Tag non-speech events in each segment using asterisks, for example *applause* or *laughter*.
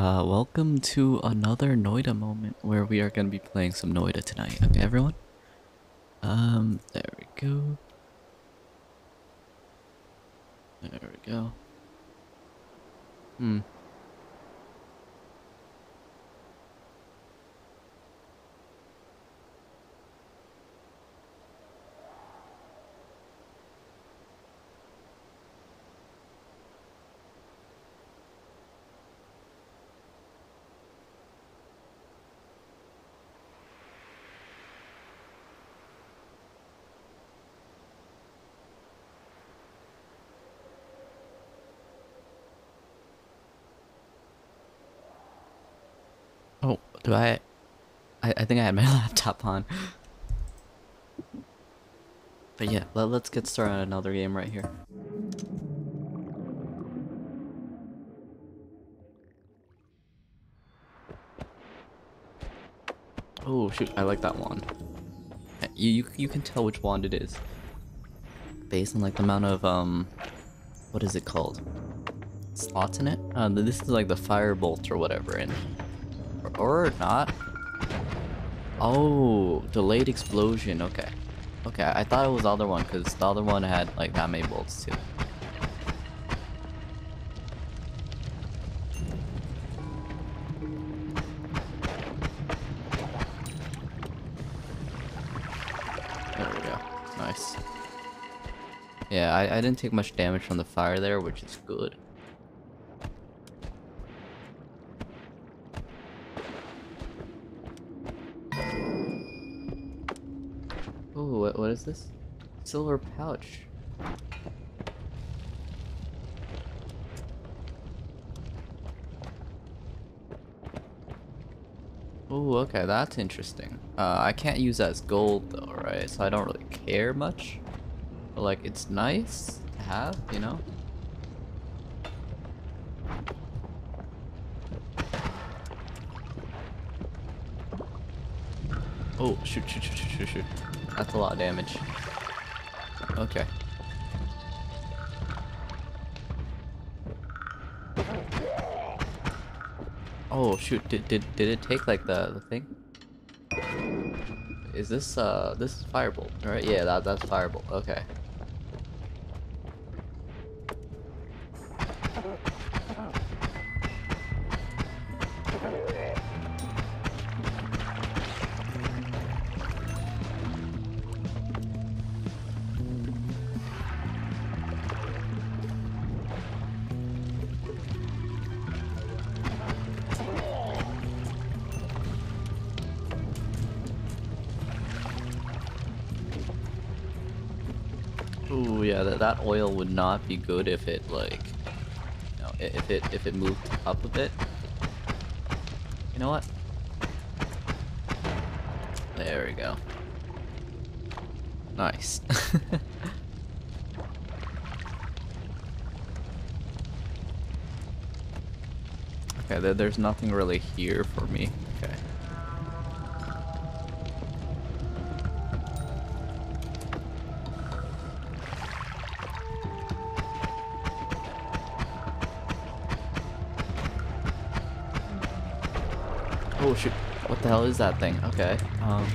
Uh, welcome to another Noita moment where we are going to be playing some Noita tonight. Okay, everyone? Um, there we go. There we go. Hmm. Oh, do I, I? I think I had my *laughs* laptop on. But yeah, let, let's get started on another game right here. Oh shoot, I like that wand. You, you you can tell which wand it is based on like the amount of um, what is it called? Slots in it. Uh, this is like the firebolt or whatever, and or, not. Oh, delayed explosion. Okay, okay. I thought it was the other one because the other one had like that many bolts too. There we go. Nice. Yeah, I, I didn't take much damage from the fire there, which is good. Ooh, what, what is this? Silver pouch. Oh, okay, that's interesting. Uh, I can't use that as gold though, right? So I don't really care much. But like, it's nice to have, you know? Oh, shoot, shoot, shoot, shoot, shoot, shoot. That's a lot of damage. Okay. Oh shoot, did did did it take like the the thing? Is this uh this is firebolt, right? Yeah, that that's firebolt. Okay. That, oil would not be good if it like, you know, if it if it moved up a bit. You know what? There we go. Nice. *laughs* okay, there, there's nothing really here for me. Is that thing? Okay. Um.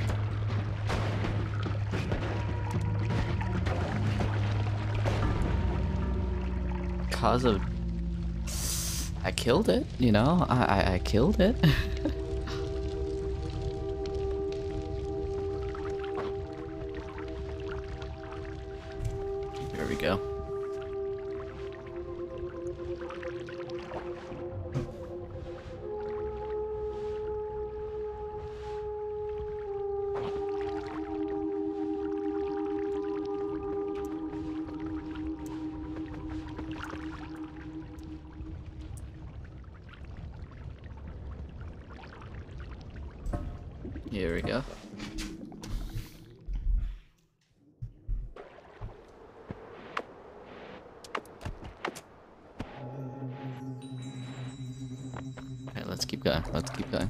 Cause of. I killed it, you know? I, I, I killed it. *laughs* let's keep going.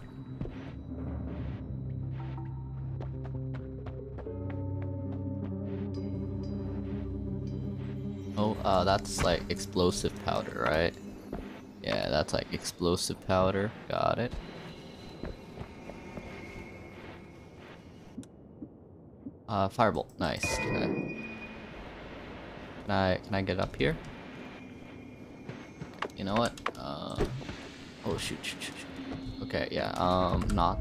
Oh, uh, that's like explosive powder, right? Yeah, that's like explosive powder. Got it. Uh, firebolt. Nice. Okay. Can I can I get up here? You know what? Uh, oh shoot, shoot, shoot, shoot. Okay, yeah. Um, not.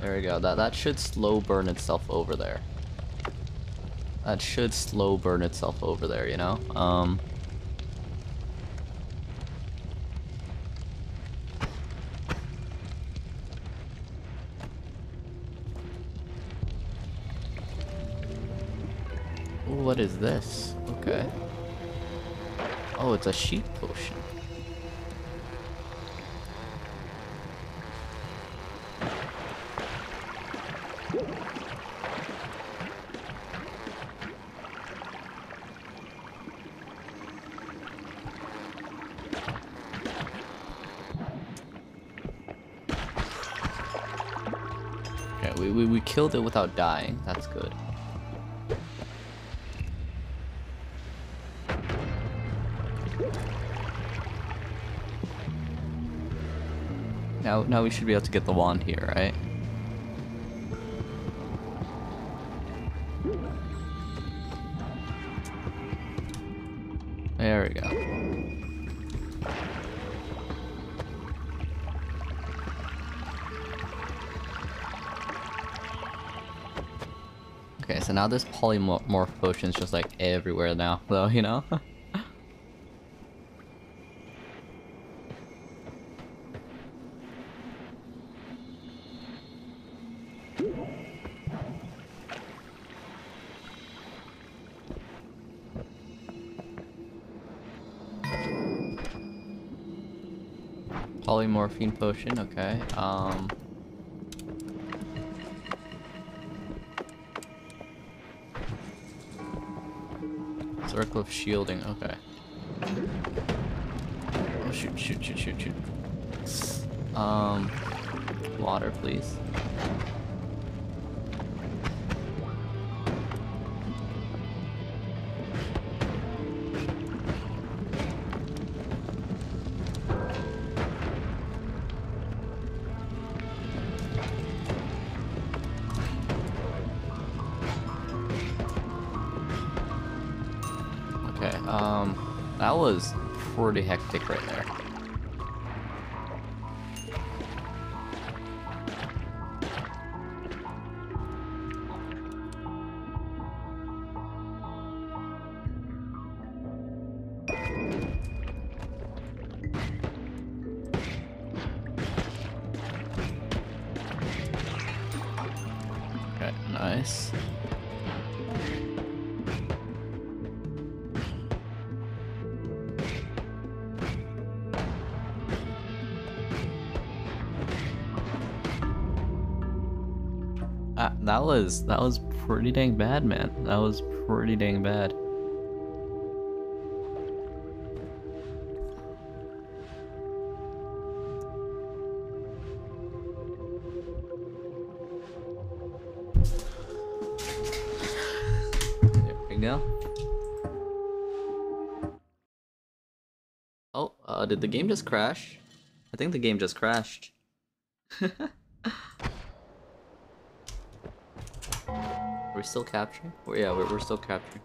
There we go. That that should slow burn itself over there. That should slow burn itself over there. You know. Um. What is this? It's a sheep potion. Okay, we, we, we killed it without dying. That's good. Now, we should be able to get the wand here, right? There we go. Okay, so now this polymorph potion is just like everywhere now, *laughs* though, you know? *laughs* Polymorphine potion, okay. Um. Circle of shielding, okay. Oh shoot, shoot, shoot, shoot, shoot. Um, water, please. Pretty hectic right there. Was that was pretty dang bad, man. That was pretty dang bad. There we go. Oh, uh, did the game just crash? I think the game just crashed. *laughs* Are we still capturing? Oh, yeah, we're, we're still capturing.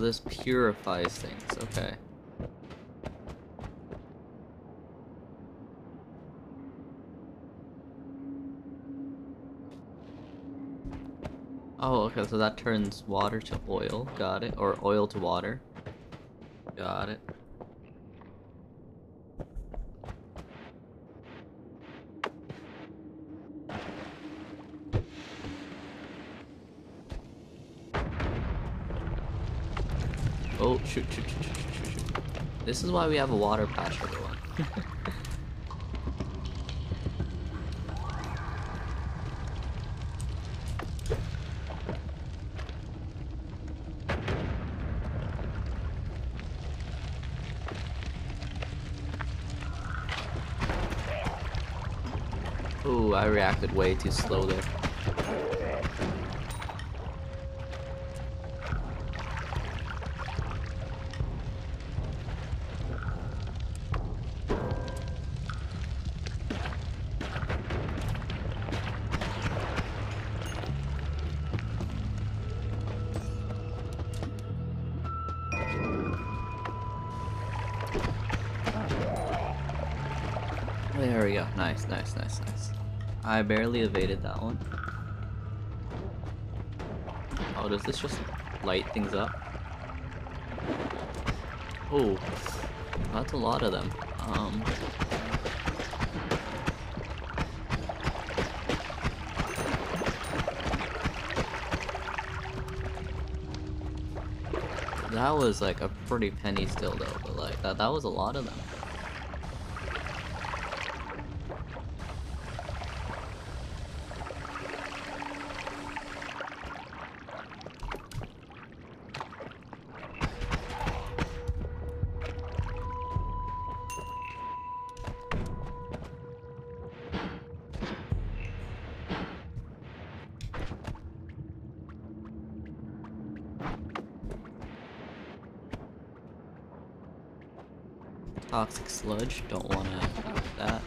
This purifies things. Okay. Oh, okay, so that turns water to oil. Got it. Or oil to water. Got it. Oh, shoot, shoot, shoot, shoot, shoot, shoot. This is why we have a water patch, everyone. Ooh, I reacted way too slow there. We go. Nice, nice, nice, nice. I barely evaded that one. Oh, does this just light things up? Oh, that's a lot of them. Um, that was like a pretty penny still though, but like that that was a lot of them. Don't wanna that.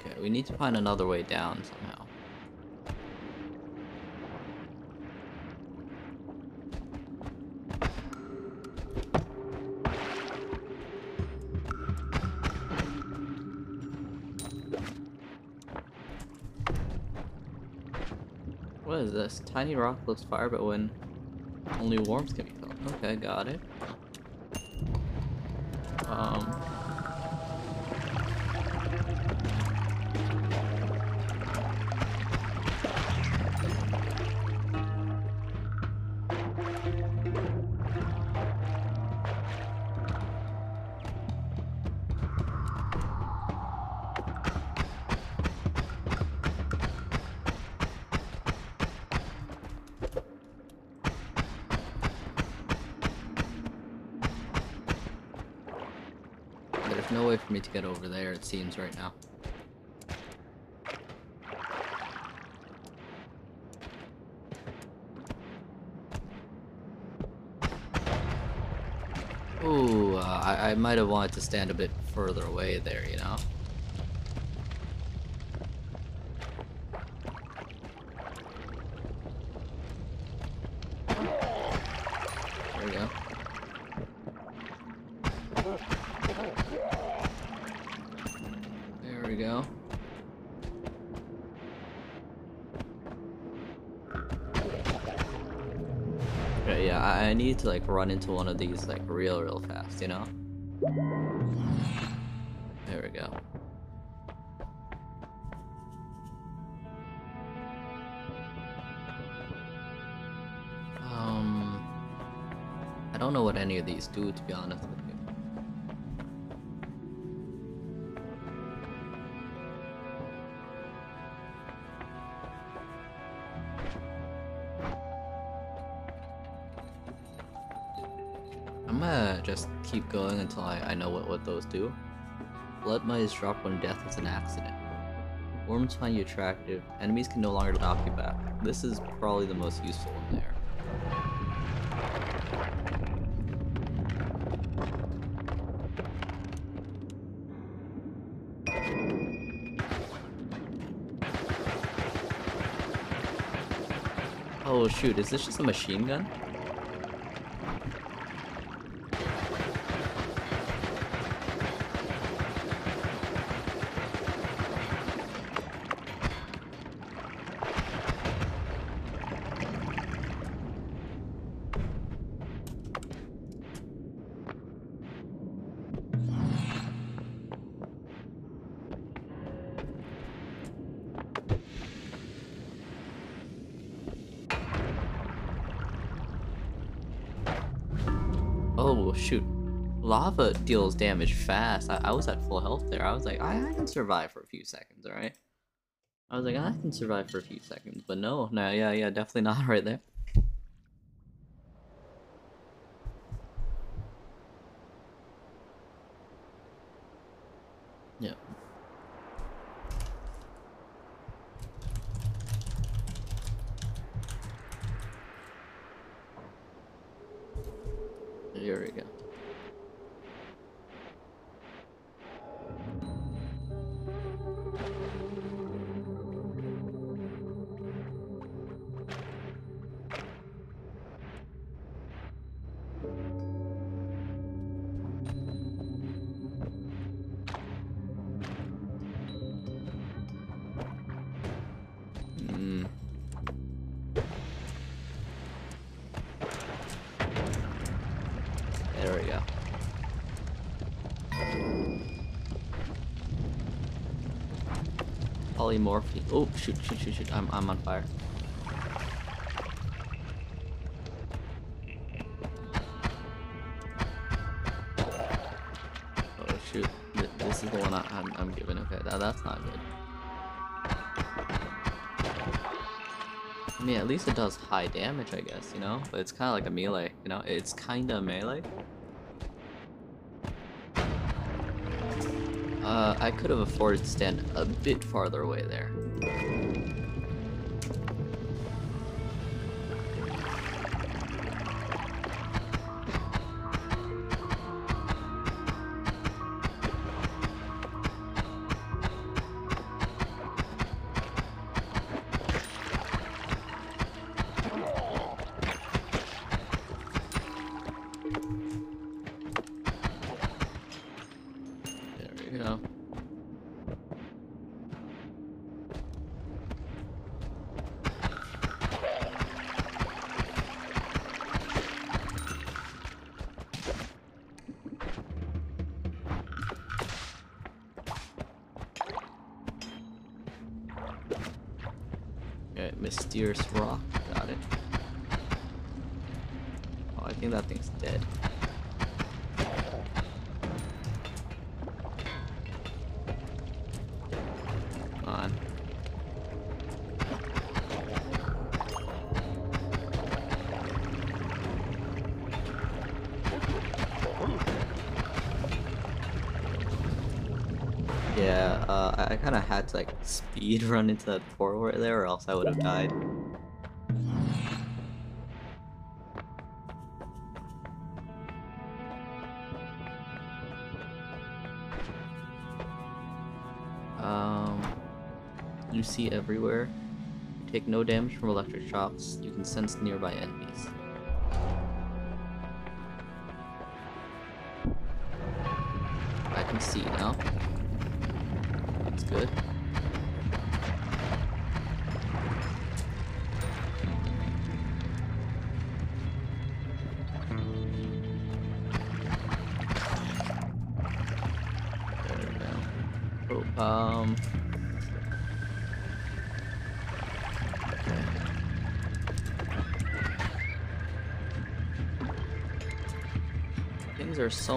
Okay, we need to find another way down somehow. What is this? Tiny rock looks fire, but when only worms can be. Okay, got it. There's no way for me to get over there, it seems, right now. Ooh, uh, I, I might have wanted to stand a bit further away there, you know? There we go. There we go. Okay, yeah, I, I need to like run into one of these like real, real fast, you know? There we go. Um, I don't know what any of these do, to be honest with you. Keep going until I, I know what, what those do. Blood might drop when death is an accident. Worms find you attractive. Enemies can no longer knock you back. This is probably the most useful in there. Oh shoot, is this just a machine gun? Oh shoot. Lava deals damage fast. I, I was at full health there. I was like, I, I can survive for a few seconds, alright? I was like, I can survive for a few seconds, but no, no, yeah, yeah, definitely *laughs* not right there. Polymorphy. Oh shoot, shoot, shoot, shoot! I'm I'm on fire. Oh shoot! This is the one I, I'm I'm giving. Okay, that that's not good. I mean, at least it does high damage, I guess, you know? But it's kind of like a melee, you know? It's kind of melee. Uh, I could have afforded to stand a bit farther away there. There Okay, rock. Got it. Oh, I think that thing's dead. On. Yeah, uh, I, I kind of had to like speed *laughs* run into that portal right there, or else I would have died. See everywhere. You take no damage from electric shocks. You can sense nearby enemies.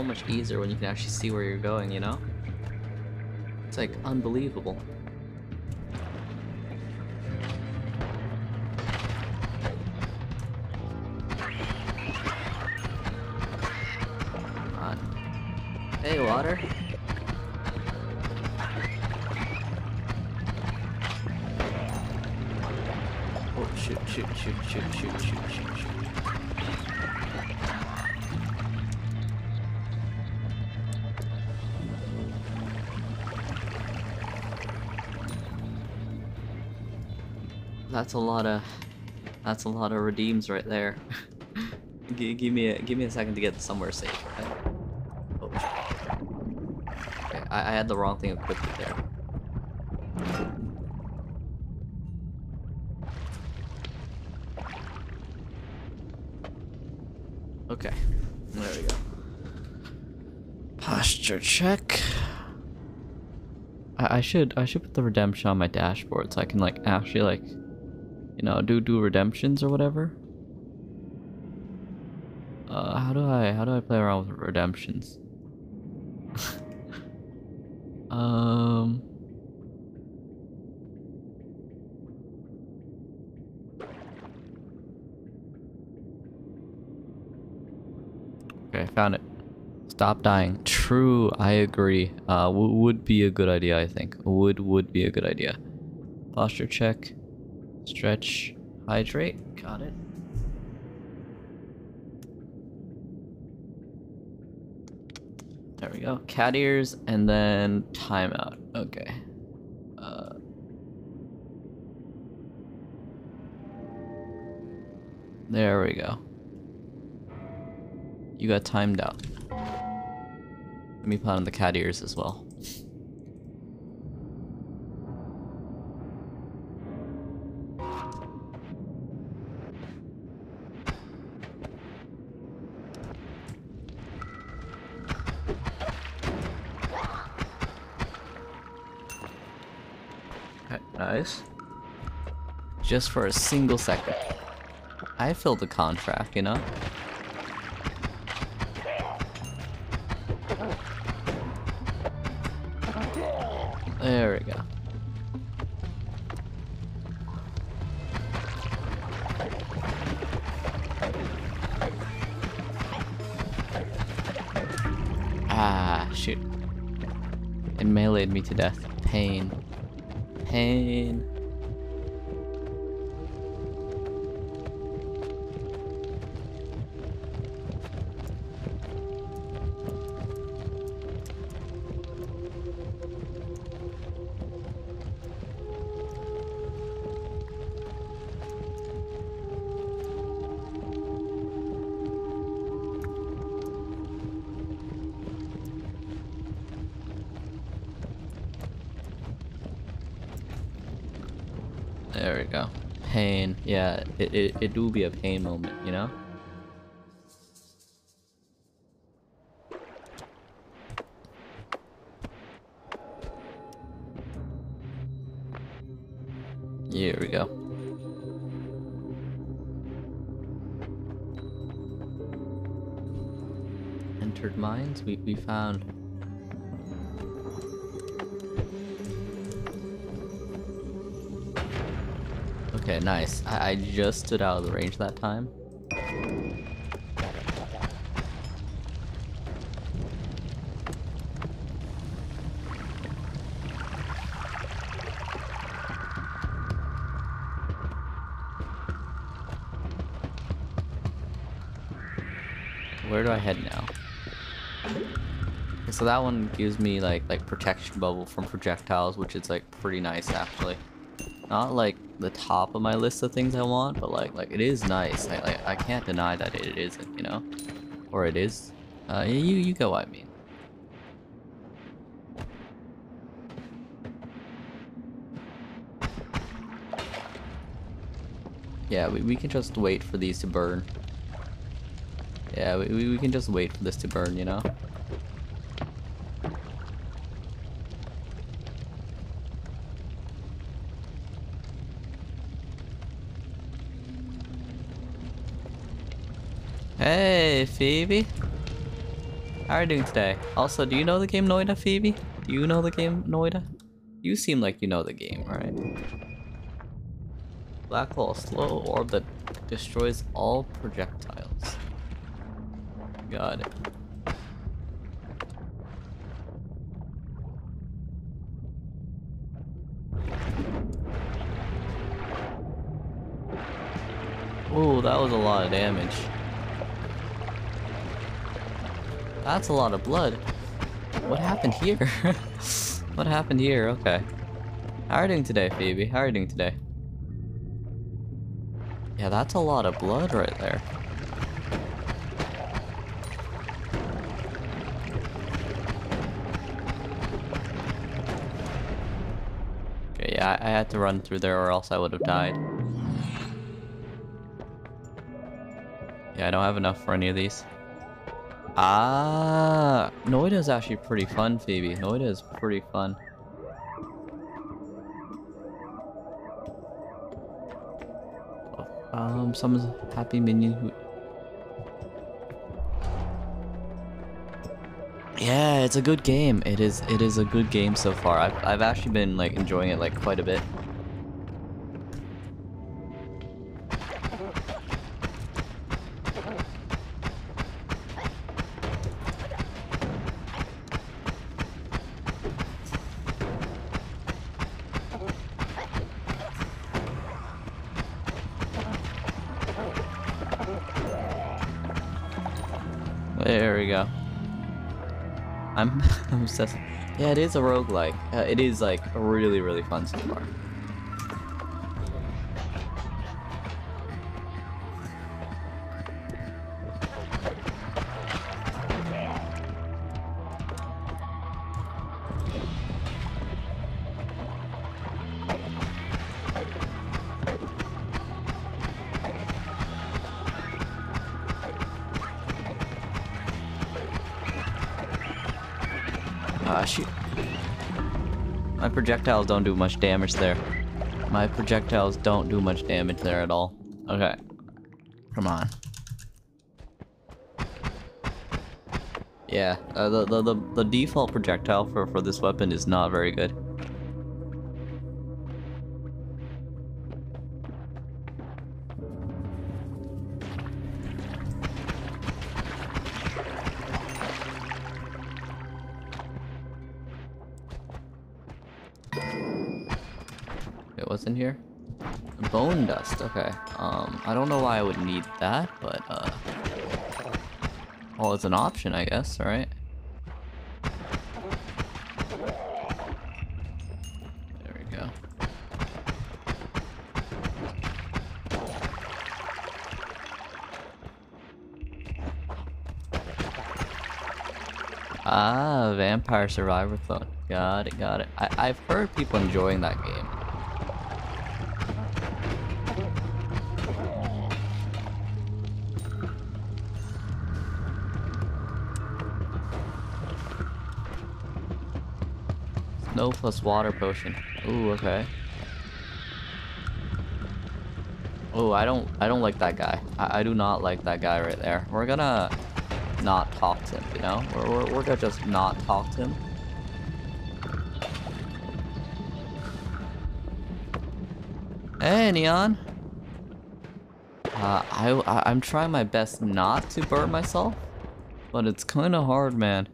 Much easier when you can actually see where you're going, you know? It's like unbelievable. Hey, water. Oh, shoot, shoot, shoot, shoot, shoot, shoot, shoot, shoot. That's a lot of that's a lot of redeems right there. *laughs* G- give me a give me a second to get somewhere safe. Okay. Oh, okay I, I had the wrong thing equipped there. Okay, there we go. Posture check. I, I should I should put the redemption on my dashboard so I can like actually like you know do do redemptions or whatever. Uh, how do I how do I play around with redemptions? *laughs* um. Okay, I found it. Stop dying. True, I agree. Uh, would be a good idea, I think. Would would be a good idea. Posture check. Stretch. Hydrate. Got it. There we go. Cat ears and then timeout. Okay. Uh, there we go. You got timed out. Let me put on the cat ears as well. Just for a single second. I filled the contract, you know? There we go. Ah, shoot. It meleeed me to death. Pain. Pain. It, it, it do be a pain moment, you know? Here we go. Entered mines? We, we found I, just stood out of the range that time. Where do I head now? so that one gives me like like protection bubble from projectiles, which is like pretty nice actually. Not like the top of my list of things I want, but like like it is nice. I like I can't deny that it isn't, you know, or it is. Uh, you you what I mean. Yeah, we, we can just wait for these to burn. Yeah, we, we can just wait for this to burn, you know? Hey, Phoebe. How are you doing today? Also, do you know the game Noita, Phoebe? Do you know the game Noita? You seem like you know the game, right? Black hole, slow orb that destroys all projectiles. Got it. Ooh, that was a lot of damage. That's a lot of blood. What happened here? *laughs* what happened here? Okay. How are you doing today, Phoebe? How are you doing today? Yeah, that's a lot of blood right there. Okay, yeah, I had to run through there or else I would have died. Yeah, I don't have enough for any of these. Ah, Noita is actually pretty fun, Phoebe. Noita is pretty fun. Um, someone's happy minion who... Yeah, it's a good game. It is. It is a good game so far. I've I've actually been like enjoying it like quite a bit. Yeah, it is a roguelike. Uh, it is like really, really fun so far. Shoot. My projectiles don't do much damage there. My projectiles don't do much damage there at all. Okay. Come on. Yeah, uh, the, the, the, the default projectile for, for this weapon is not very good. Okay. Um, I don't know why I would need that, but, uh... Well, it's an option, I guess, alright? There we go. Ah, Vampire Survivor clone. Got it, got it. I I've heard people enjoying that game. Snow plus water potion. Ooh, okay. Oh, I don't I don't like that guy. I, I do not like that guy right there. We're gonna not talk to him, you know? We're, we're, we're gonna just not talk to him. Hey, Neon. Uh, I, I I'm trying my best not to burn myself, but it's kind of hard, man.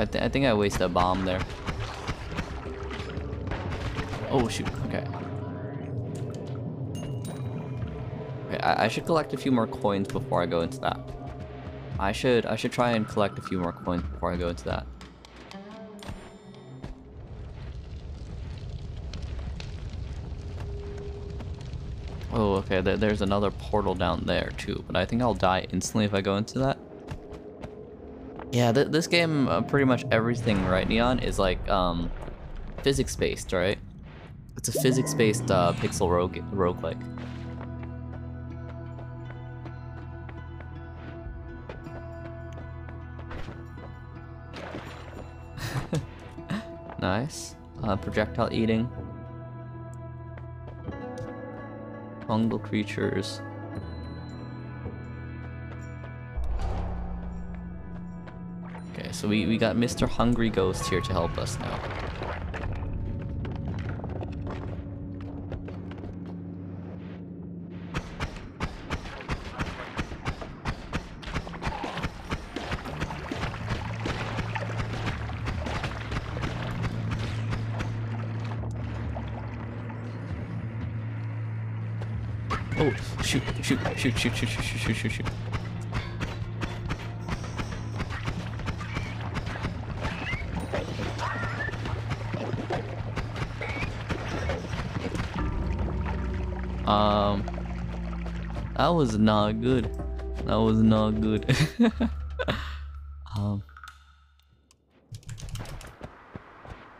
I, th I think I wasted a bomb there. Oh shoot. Okay. Okay, I, I should collect a few more coins before I go into that. I should I should try and collect a few more coins before I go into that. Oh, okay. There, there's another portal down there too, but I think I'll die instantly if I go into that. Yeah, th this game, uh, pretty much everything, right, Neon, is like, um, physics-based, right? It's a physics-based, uh, pixel rogue roguelike. *laughs* nice. Uh, projectile eating. Fungal creatures. So we, we got Mr. Hungry Ghost here to help us now. Oh, shoot, shoot, shoot, shoot, shoot, shoot, shoot, shoot, shoot, was not good. That was not good. *laughs* um,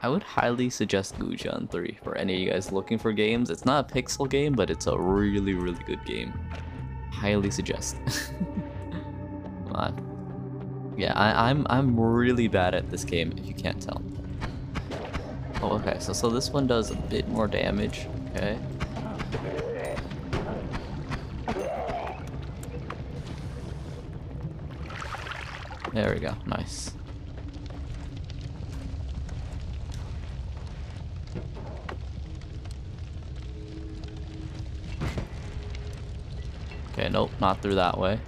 I would highly suggest Gujan 3 for any of you guys looking for games. It's not a pixel game, but it's a really, really good game. Highly suggest. Come *laughs* on. Yeah, I, I'm I'm really bad at this game, if you can't tell. Oh, okay, so so this one does a bit more damage. Okay. There we go. Nice. Okay, nope, not through that way.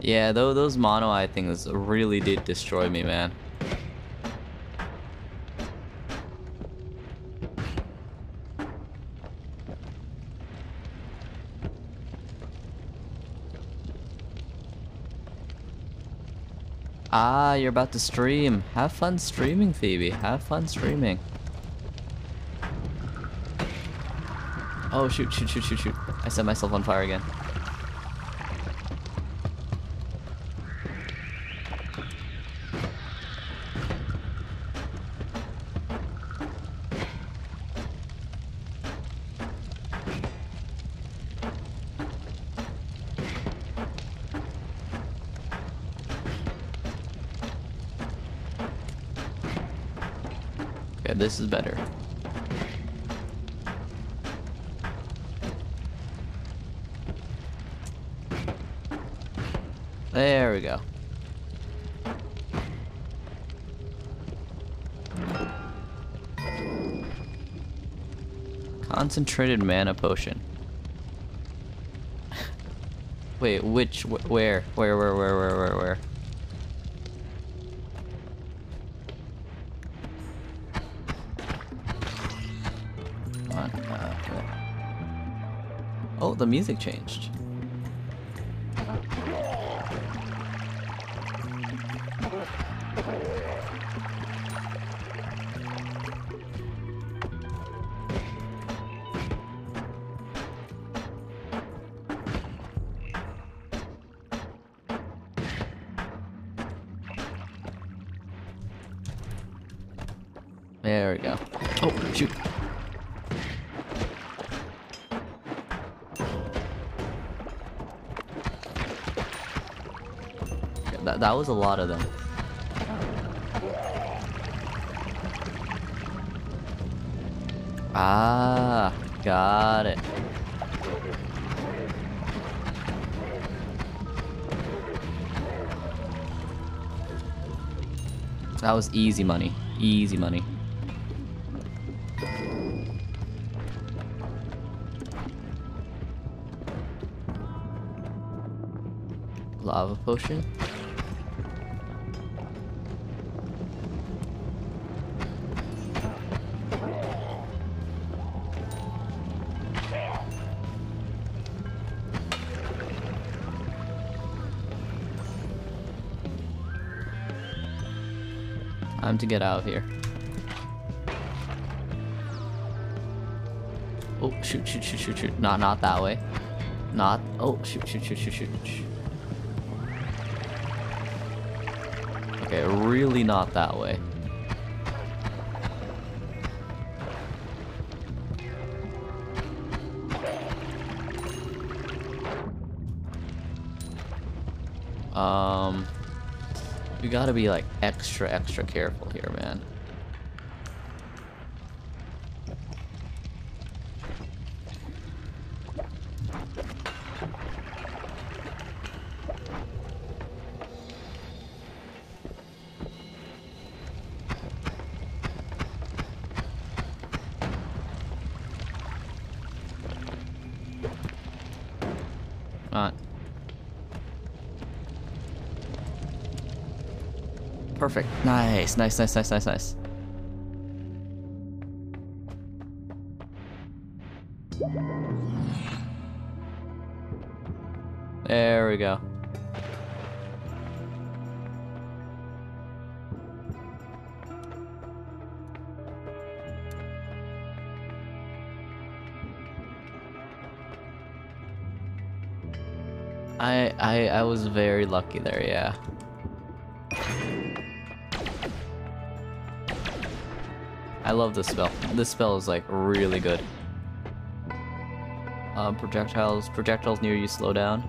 Yeah, though those mono eye things really did destroy me, man. Ah, you're about to stream. Have fun streaming, Phoebe. Have fun streaming. Oh, shoot, shoot, shoot, shoot, shoot. I set myself on fire again. This is better. There we go. Concentrated mana potion. Wait, which, wh where, where, where, where, where, where, where? The music changed. There we go. Oh, shoot. That, was a lot of them. Ah, got it. That was easy money. Easy money. Lava potion. Time to get out of here. Oh, shoot, shoot, shoot, shoot, shoot. Not, not that way. Not, oh, shoot, shoot, shoot, shoot, shoot. shoot. Okay, really not that way. We gotta be like extra, extra careful here, man. Alright. Perfect. Nice, nice, nice, nice, nice, nice. There we go. I I I was very lucky there, yeah. I love this spell. This spell is like really good. Um, projectiles, projectiles near you slow down.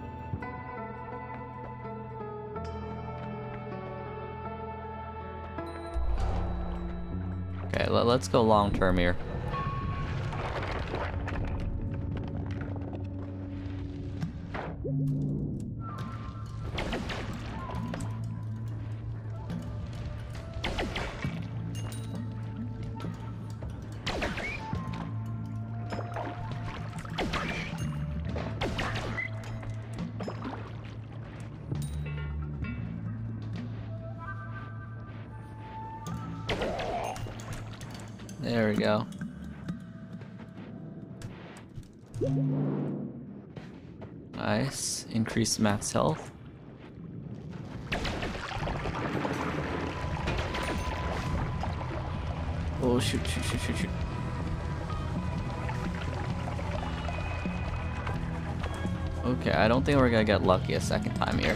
Okay, let, let's go long term here. Increase max health. Oh shoot, shoot, shoot, shoot, shoot. Okay, I don't think we're gonna get lucky a second time here.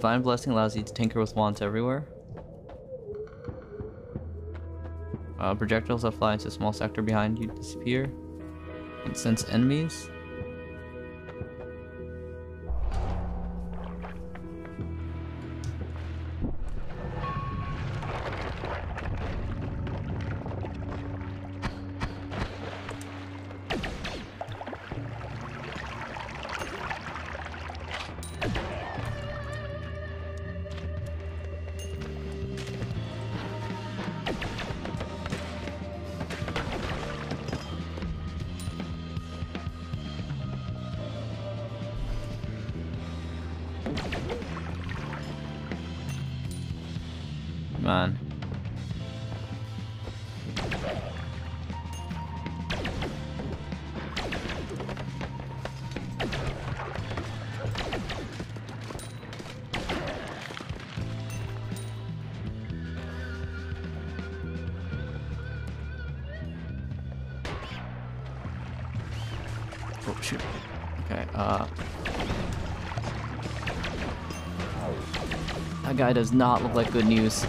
Divine blessing allows you to tinker with wands everywhere. Uh, projectiles that fly into a small sector behind you disappear. And sense enemies. Guy does not look like good news.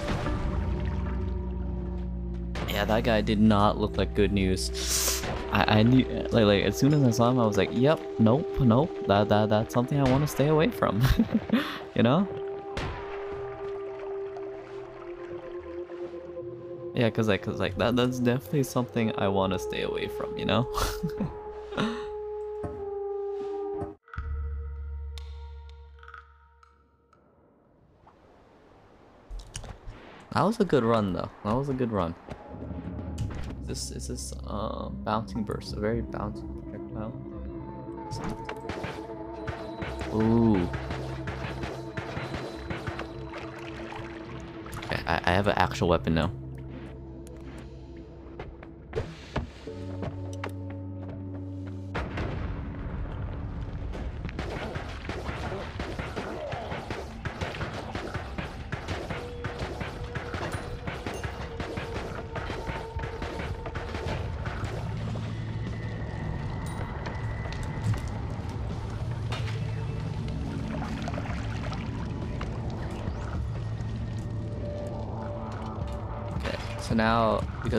Yeah, that guy did not look like good news. I, I knew, like, like, as soon as I saw him, I was like, yep, nope, nope, that, that, that's something I want to stay away from. *laughs* you know? Yeah, cause like, cause like that, that's definitely something I want to stay away from, you know? *laughs* That was a good run, though. That was a good run. This is this uh, bouncing burst? A very bouncing projectile. Ooh. Okay, I, I have an actual weapon now.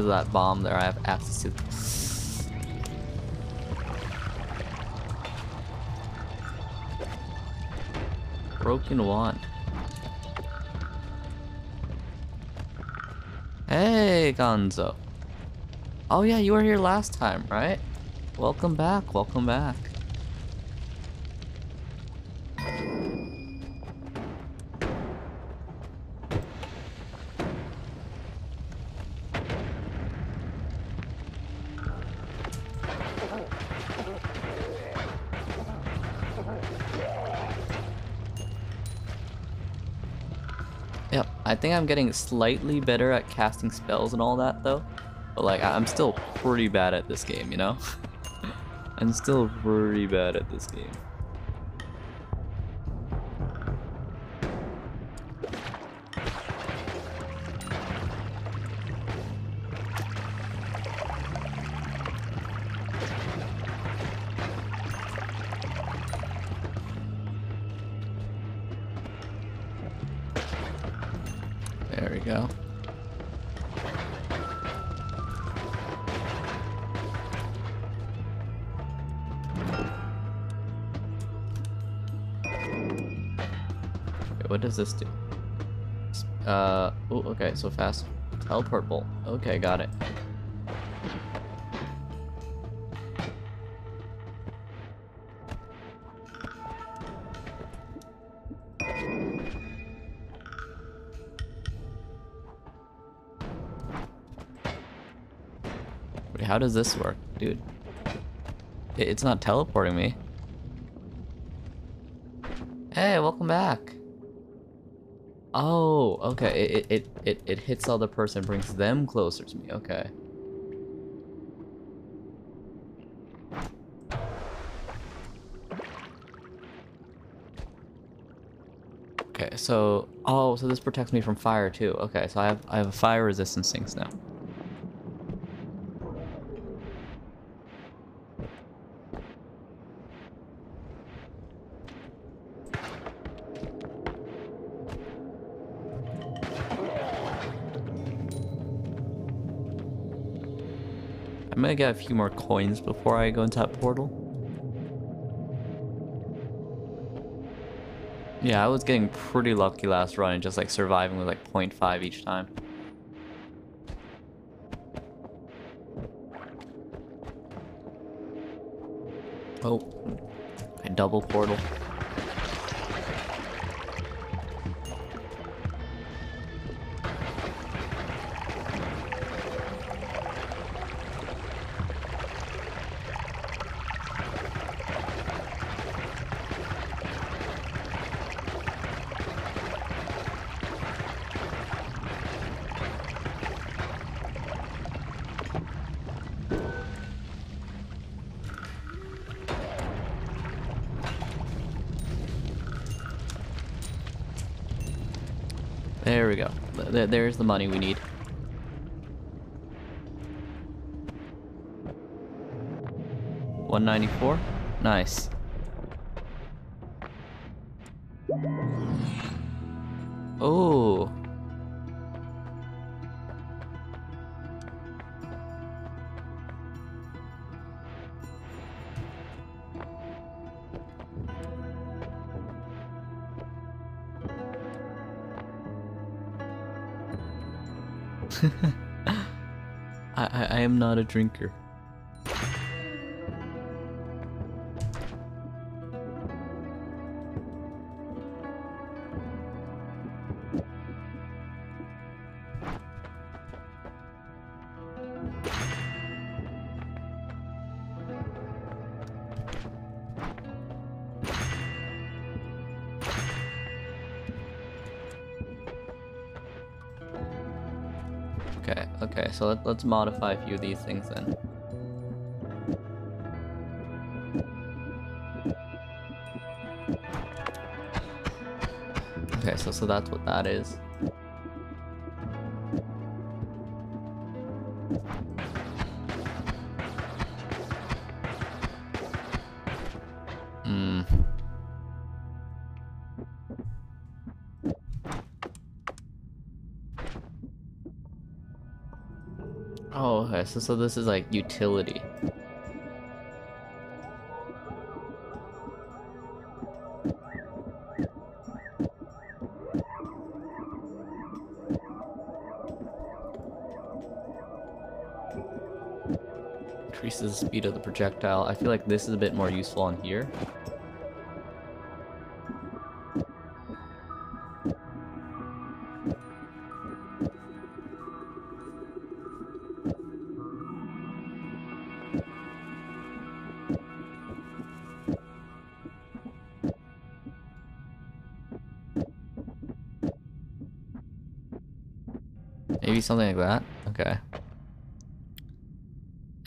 Of that bomb there, I have access to. Broken wand. Hey, Gonzo. Oh yeah, you were here last time, right? Welcome back, welcome back. Think I'm getting slightly better at casting spells and all that though. But like, I'm still pretty bad at this game, you know? *laughs* I'm still pretty bad at this game. What does this do? Uh, oh, okay, so fast teleport bolt. Okay, got it. Wait, how does this work, dude? It's not teleporting me. Hey, welcome back. Oh, okay. It it it it, it hits the other person, brings them closer to me. Okay. Okay, so oh, so this protects me from fire too. Okay, so I have I have a fire resistance things now. Gonna get a few more coins before I go into that portal. Yeah, I was getting pretty lucky last run and just like surviving with like 0.5 each time. Oh, a double portal. There we go. Th- th- there's the money we need. One ninety four. Nice. Oh. *laughs* I, I I am not a drinker. Let's modify a few of these things then. Okay, so so that's what that is. So so this is like utility. Increases the speed of the projectile. I feel like this is a bit more useful on here. Maybe something like that? Okay.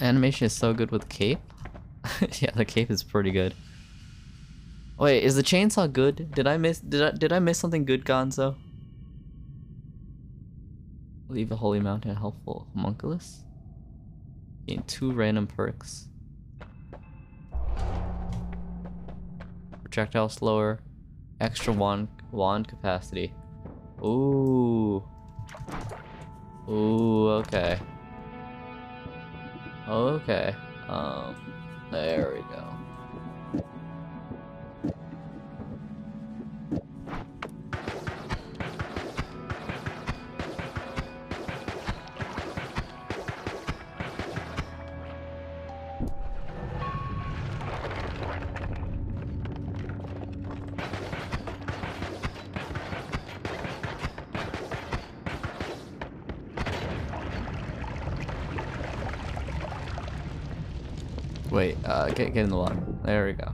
Animation is so good with cape. *laughs* yeah, the cape is pretty good. Wait, is the chainsaw good? Did I miss did I did I miss something good, Gonzo? Leave a holy mountain helpful homunculus? Gain two random perks. Projectile slower. Extra wand wand capacity. Ooh. Ooh, okay. Okay. Um, there we go. Get, get in the water. There we go.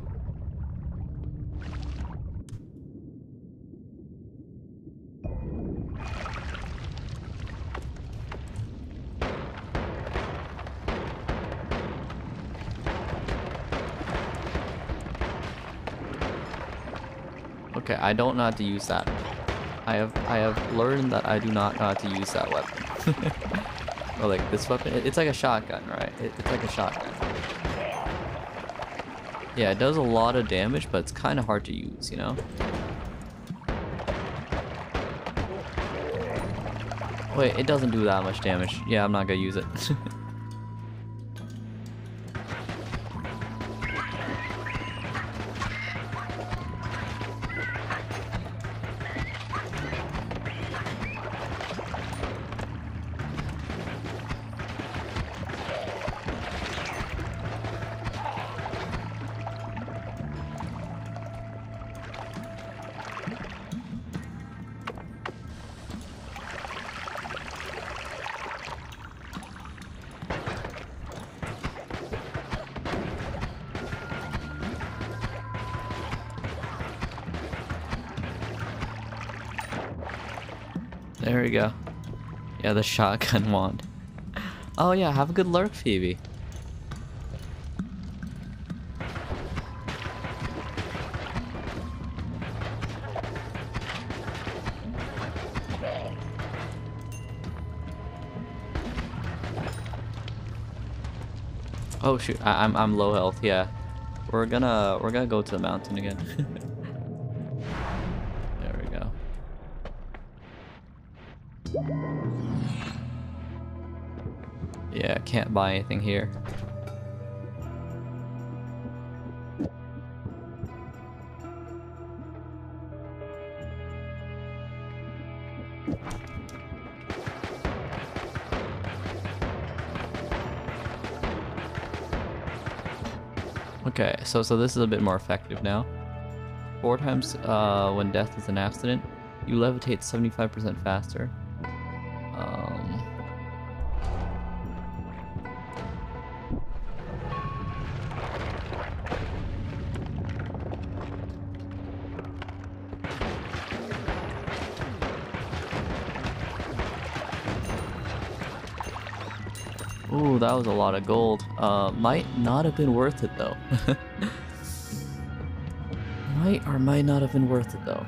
Okay, I don't know how to use that. I have I have learned that I do not know how to use that weapon. *laughs* or like this weapon, it's like a shotgun, right? It, it's like a shotgun. Yeah, it does a lot of damage, but it's kind of hard to use, you know? Wait, it doesn't do that much damage. Yeah, I'm not gonna use it. *laughs* There we go. Yeah, the shotgun *laughs* wand. Oh yeah, have a good lurk, Phoebe. Oh shoot, I am I'm low health, yeah. We're gonna we're gonna go to the mountain again. *laughs* can't buy anything here. Okay, so so this is a bit more effective now. Four times uh, when death is an accident, you levitate 75% faster. Was a lot of gold. Uh, might not have been worth it though. *laughs* might or might not have been worth it though.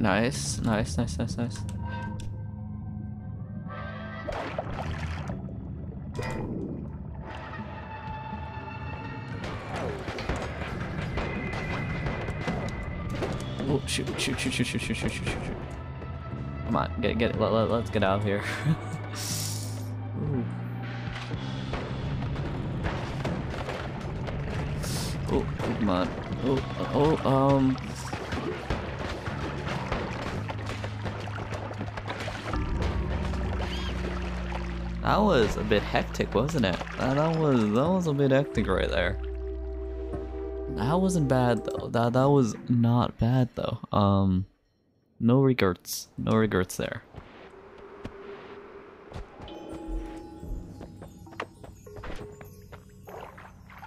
Nice, nice, nice, nice, nice. Oh shoot, shoot, shoot, shoot, shoot, shoot, shoot, shoot, shoot. Come on, get get it. Let, let, let's get out of here. *laughs* Ooh. Oh, come on. Oh, oh, um. That was a bit hectic, wasn't it? That, was that was a bit hectic right there. That wasn't bad though. That that was not bad though. Um, no regrets. No regrets there.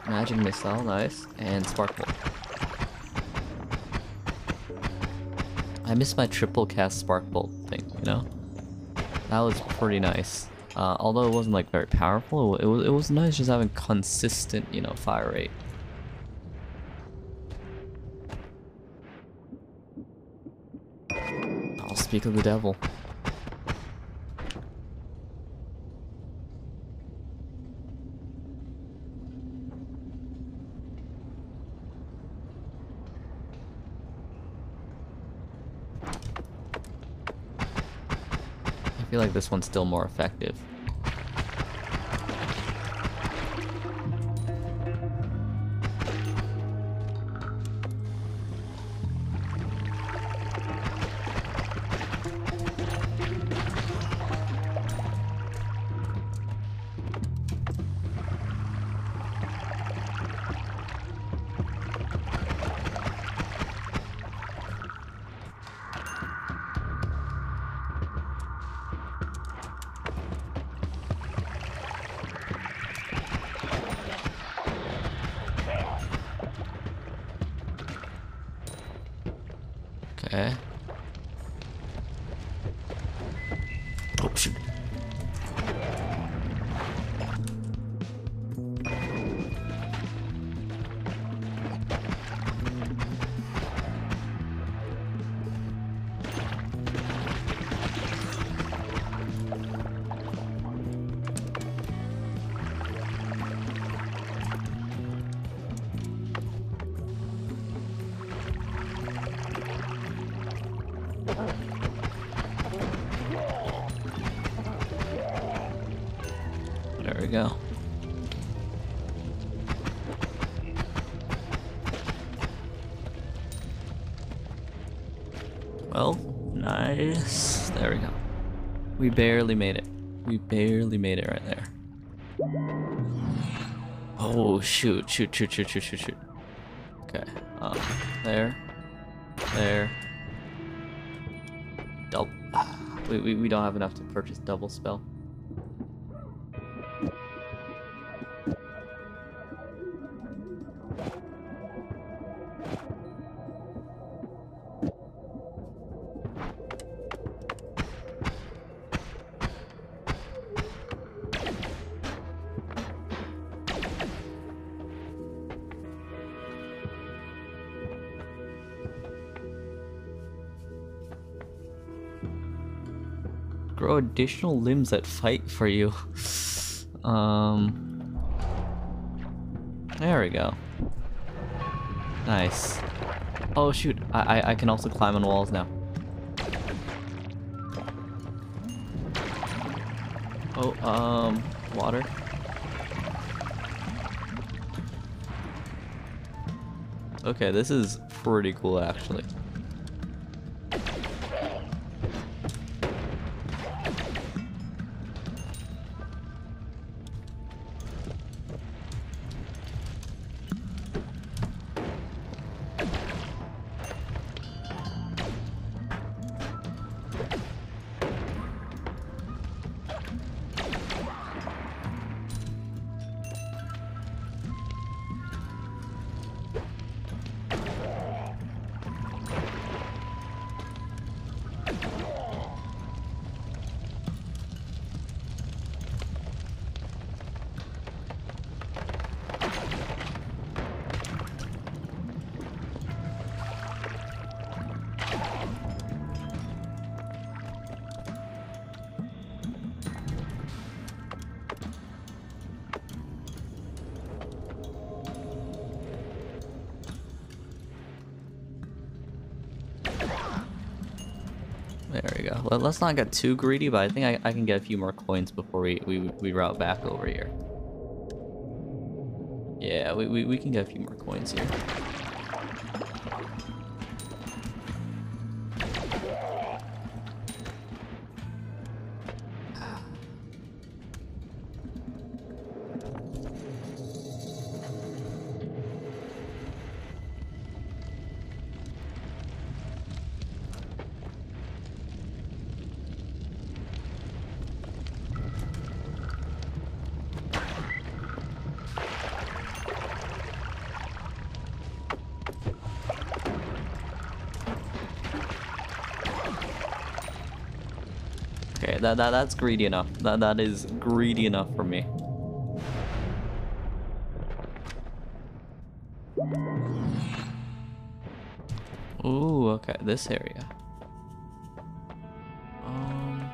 Magic missile, nice, and sparkle. I missed my triple cast spark bolt thing. You know, that was pretty nice. Uh, although it wasn't like very powerful, it was it was nice just having consistent, you know, fire rate. I'll speak of the devil. This one's still more effective. Barely made it. We barely made it right there. Oh, shoot, shoot, shoot, shoot, shoot, shoot, shoot. Okay, um, there, there. Double. *sighs* We, we, we don't have enough to purchase double spell. Additional limbs that fight for you. um. There we go. Nice. Oh shoot! I I, I can also climb on walls now. Oh um water. Okay, this is pretty cool actually. Let, us not get too greedy, but I think I, I can get a few more coins before we, we, we route back over here. Yeah, we, we, we can get a few more coins here. That, that that's greedy enough. That that is greedy enough for me. Ooh, okay, this area. Um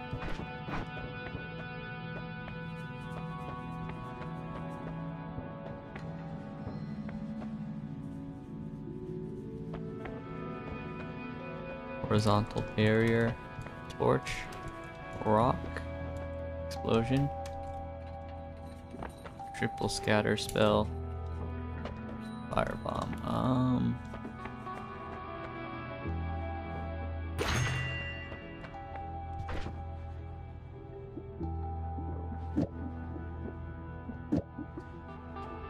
Horizontal barrier, torch, rock, explosion, triple scatter spell, firebomb. Um.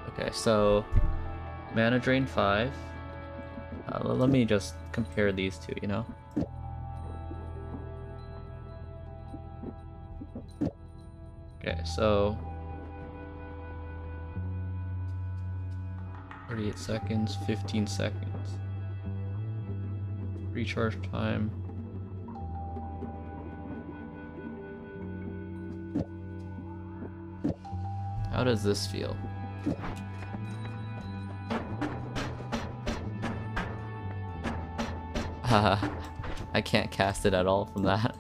Okay, so mana drain five. Uh, let me just compare these two, you know? So 38 seconds, 15 seconds. Recharge time. How does this feel? *laughs* I can't cast it at all from that.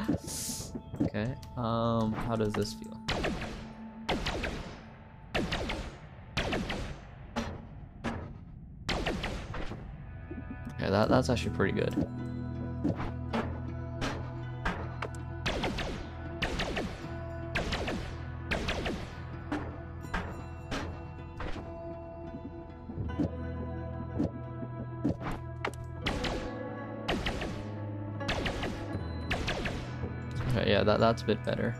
*laughs* okay, um, how does this feel? That, that's actually pretty good. Okay, yeah, that, that's a bit better.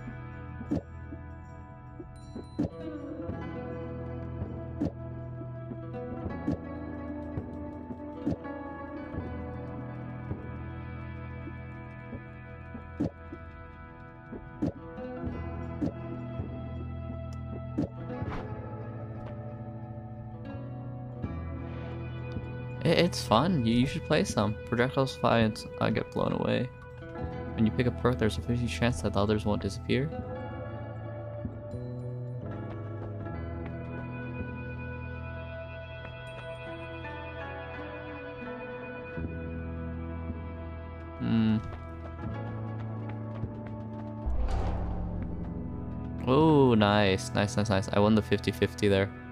Fun. You, you should play some. Projectiles fly and I get blown away. When you pick a perk, there's a 50 chance that the others won't disappear. Hmm. Oh, nice. Nice, nice, nice. I won the 50-50 there.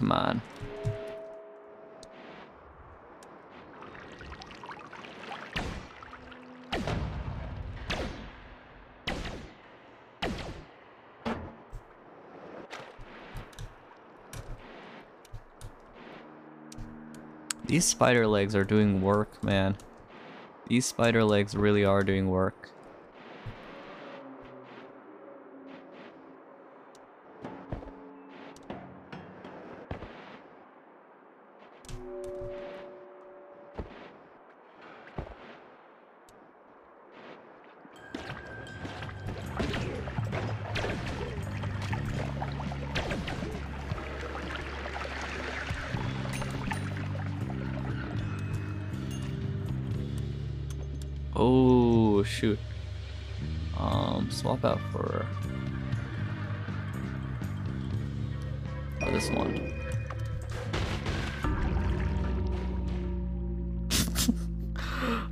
Come on. These spider legs are doing work, man. These spider legs really are doing work.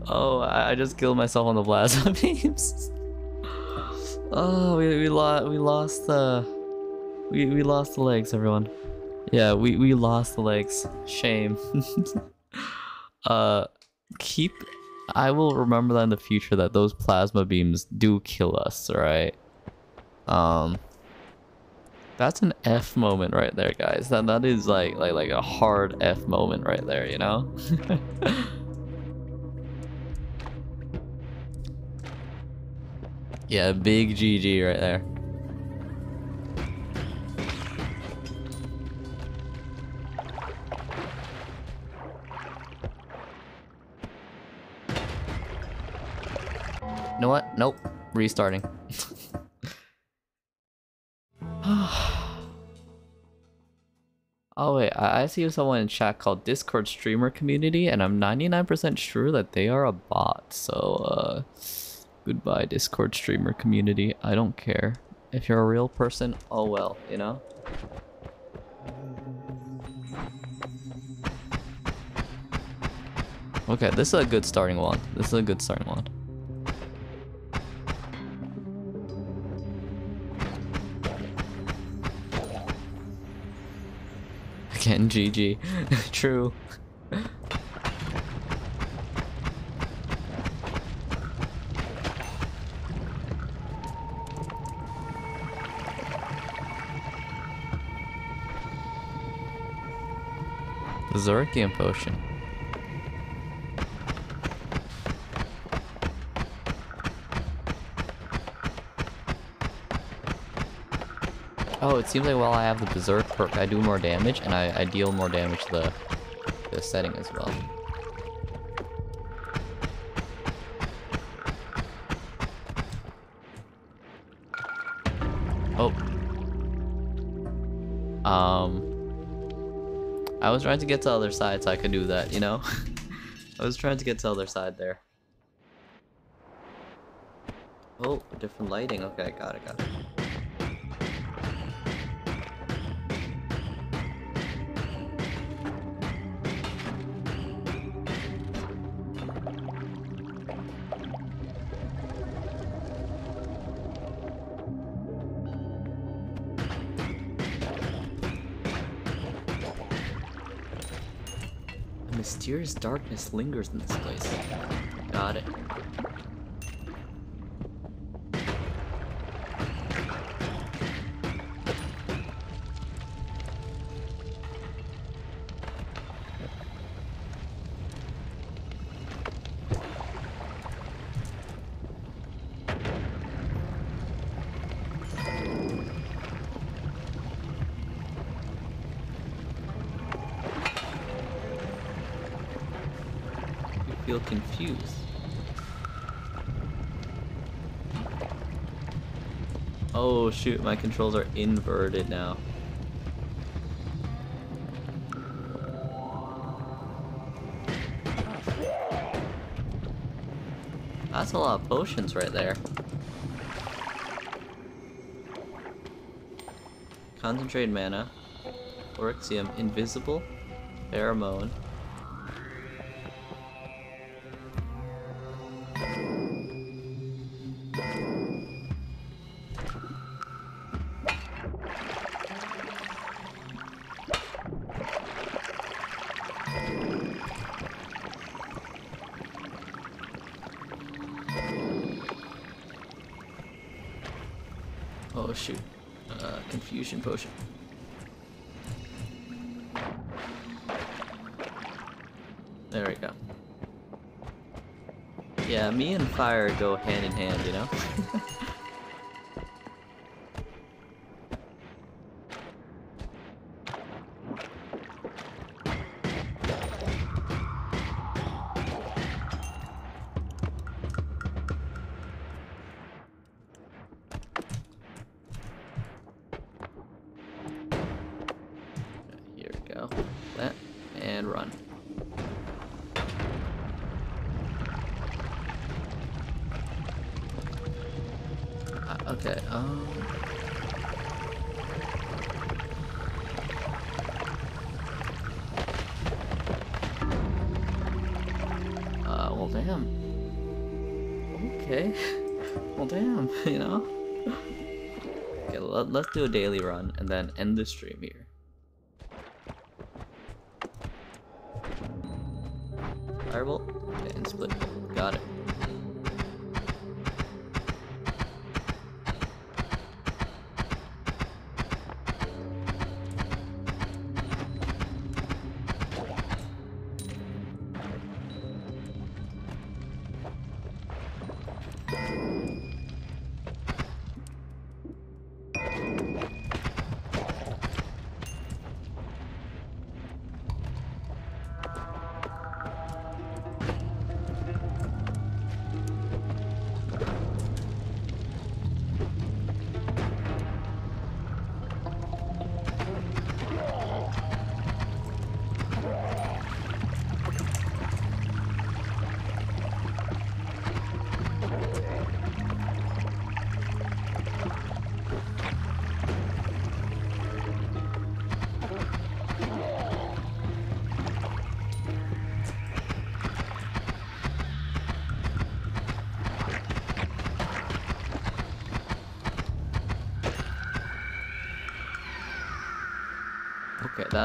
Oh, I, just killed myself on the plasma *laughs* beams. oh, we we lost we lost the we we lost the legs, everyone. Yeah, we we lost the legs. Shame. *laughs* uh, keep I will remember that in the future that those plasma beams do kill us, right? Um, That's an F moment right there, guys. That that is like like like a hard F moment right there, you know? *laughs* yeah, big GG right there. You know what? Nope. Restarting. *sighs* oh wait, I, I see someone in chat called Discord streamer community, and I'm 99% sure that they are a bot. So, uh, goodbye Discord streamer community. I don't care. If you're a real person, oh well, you know? Okay, this is a good starting one. This is a good starting one. Again, GG. *laughs* True. Zerkian potion. Oh, it seems like while I have the Berserk perk, I do more damage, and I, I deal more damage to the, the setting as well. Oh. Um. I was trying to get to the other side so I could do that, you know? *laughs* I was trying to get to the other side there. Oh, different lighting. Okay, got it, got it. Darkness lingers in this place. Got it. Shoot, my controls are inverted now. That's a lot of potions right there. Concentrated mana, Orixium, Invisible, Pheromone, go hand in hand, you know? Here we go. That and run. Well damn, *laughs* you know? Okay, let, let's do a daily run and then end the stream here.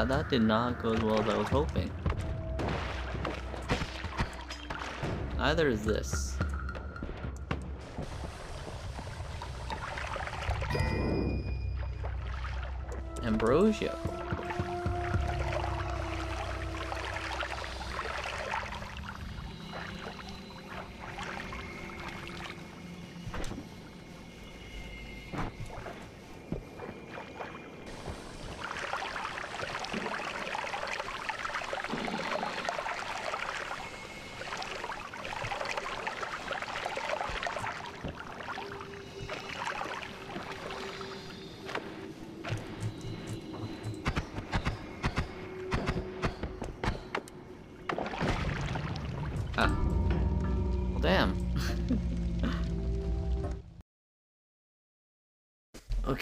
That did not go as well as I was hoping. Neither is this. Ambrosia.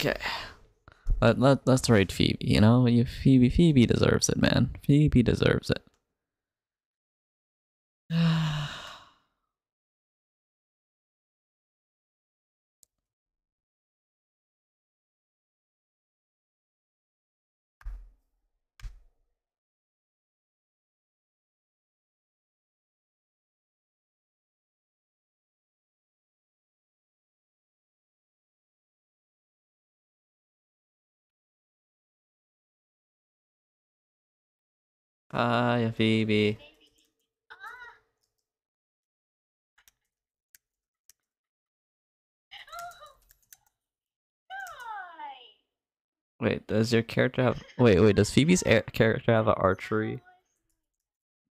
Okay. Let, let, let's rate Phoebe, you know? Phoebe, Phoebe deserves it, man. Phoebe deserves it. Hi, Phoebe. Wait, does your character have? Wait, wait. Does Phoebe's character have an archery?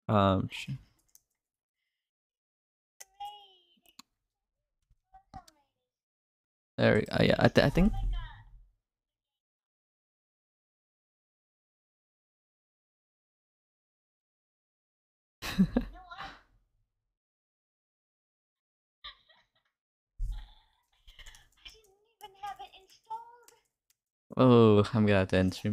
Um. There. we- Uh, yeah, I, th- I think. *laughs* Oh, I'm gonna have to stream.